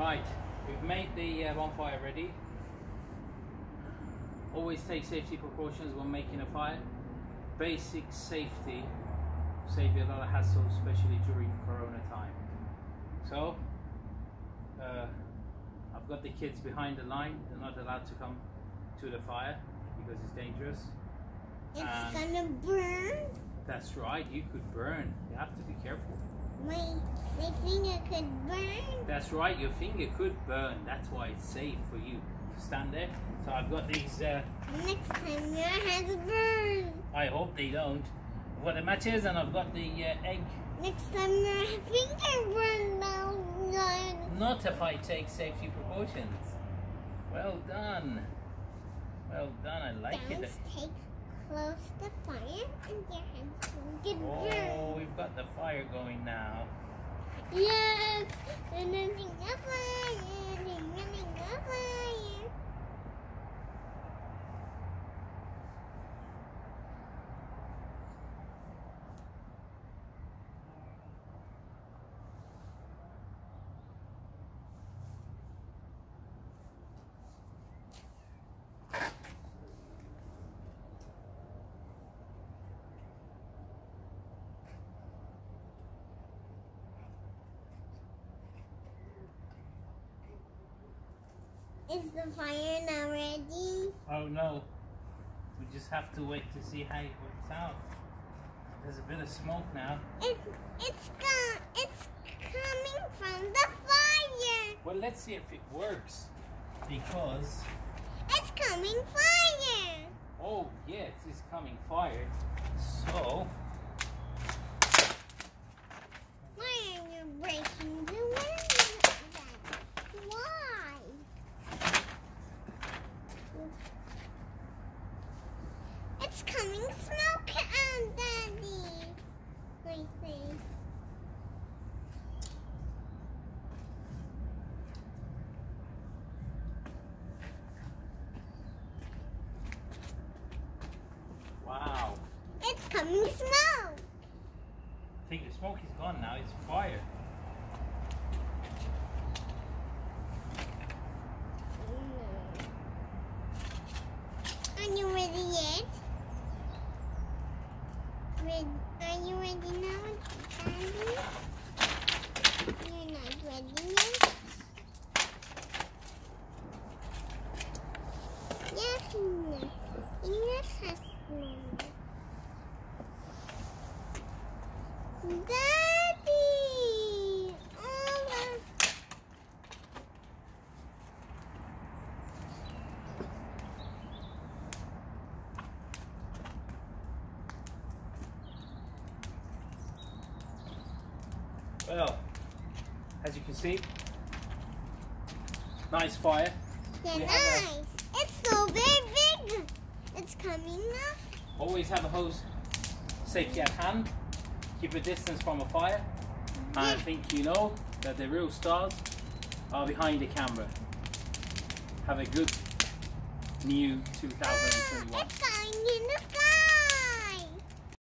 Right, we've made the uh, bonfire ready. Always take safety precautions when making a fire. Basic safety save you a lot of hassle, especially during Corona time. So, uh, I've got the kids behind the line. They're not allowed to come to the fire because it's dangerous. It's Um, gonna burn. That's right, you could burn. You have to be careful. My my finger could burn. That's right, your finger could burn. That's why it's safe for you to stand there. So I've got these, uh, Next time your hands burn. I hope they don't. I've got the matches and I've got the uh, egg. Next time your finger burn down. Not if I take safety precautions. Well done. Well done, I like Don't it. take close the fire and your hands will get burned. Oh, we've got the fire going now. Yes, and then the fire, and then the fire. Is the fire now ready? Oh no. We just have to wait to see how it works out. There's a bit of smoke now. It, it's gone. It's coming from the fire. Well, let's see if it works. Because, It's coming fire. oh yes, it's coming fire. So, Why are you breaking the window? Why? It's coming smoke out, Daddy. I think. wow. It's coming smoke. I think the smoke is gone now. It's fire. Mm. Are you ready yet? Are you ready now, Daddy? You're not ready yet? Yes, no. Yes, no. Daddy! Oh, Well, as you can see, nice fire. They're We have a- nice. It's so very big. It's coming up. Always have a hose safety at hand. Keep a distance from a fire. And I think you know that the real stars are behind the camera. Have a good new Ah, 2021.